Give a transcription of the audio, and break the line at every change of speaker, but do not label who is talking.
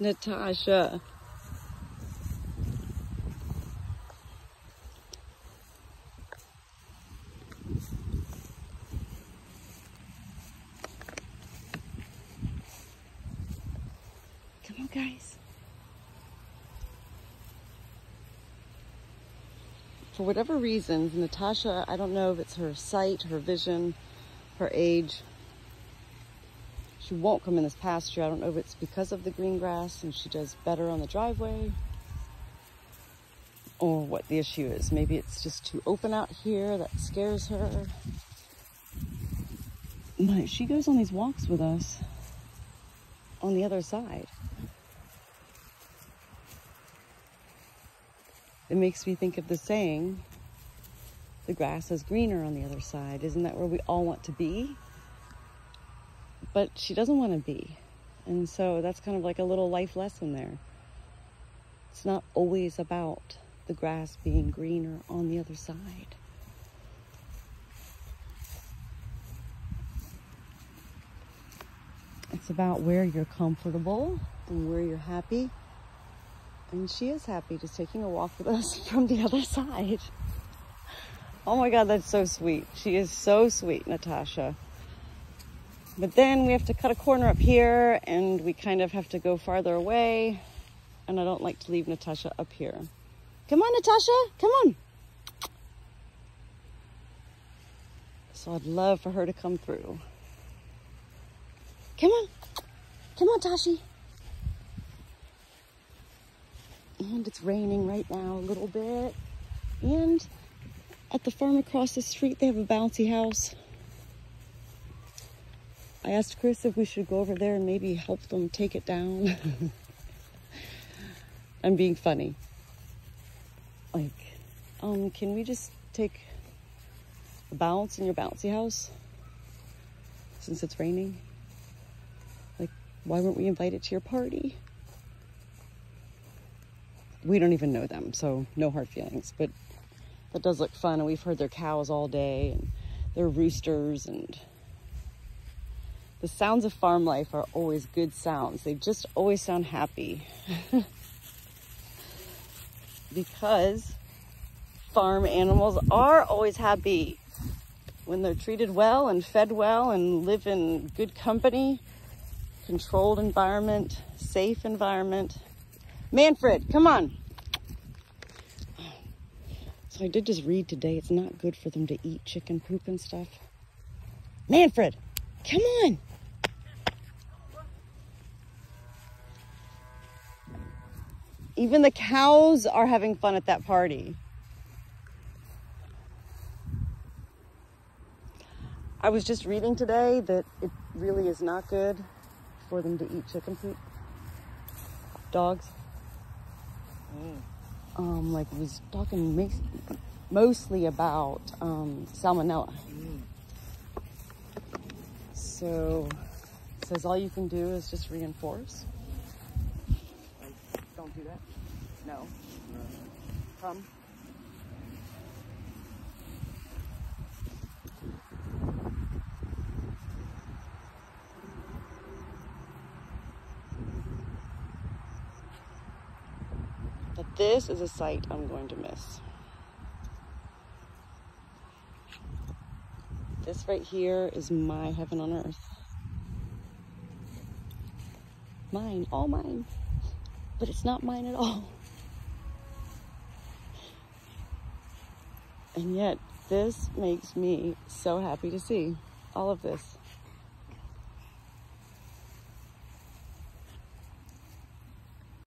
Natasha. Come on, guys. For whatever reasons, Natasha, I don't know if it's her sight, her vision, her age, she won't come in this pasture. I don't know if it's because of the green grass and she does better on the driveway or what the issue is. Maybe it's just too open out here that scares her. But she goes on these walks with us on the other side. It makes me think of the saying, the grass is greener on the other side. Isn't that where we all want to be? But she doesn't want to be. And so that's kind of like a little life lesson there. It's not always about the grass being greener on the other side. It's about where you're comfortable and where you're happy. And she is happy just taking a walk with us from the other side. Oh my God, that's so sweet. She is so sweet, Natasha. But then we have to cut a corner up here and we kind of have to go farther away. And I don't like to leave Natasha up here. Come on, Natasha, come on. So I'd love for her to come through. Come on. Come on, Tashi. And it's raining right now a little bit. And at the farm across the street, they have a bouncy house. I asked Chris if we should go over there and maybe help them take it down. I'm being funny. Like, um, can we just take a bounce in your bouncy house since it's raining? Like, why weren't we invited to your party? We don't even know them, so no hard feelings, but that does look fun. And we've heard their cows all day and their roosters and the sounds of farm life are always good sounds. They just always sound happy. because farm animals are always happy when they're treated well and fed well and live in good company, controlled environment, safe environment. Manfred, come on. So I did just read today it's not good for them to eat chicken poop and stuff. Manfred, come on. Even the cows are having fun at that party. I was just reading today that it really is not good for them to eat chicken poop. Dogs. Mm. Um, like it was talking mostly about um, salmonella. Mm. So says all you can do is just reinforce do that? No. no. Come. But this is a sight I'm going to miss. This right here is my heaven on earth. Mine, all mine but it's not mine at all. And yet, this makes me so happy to see all of this.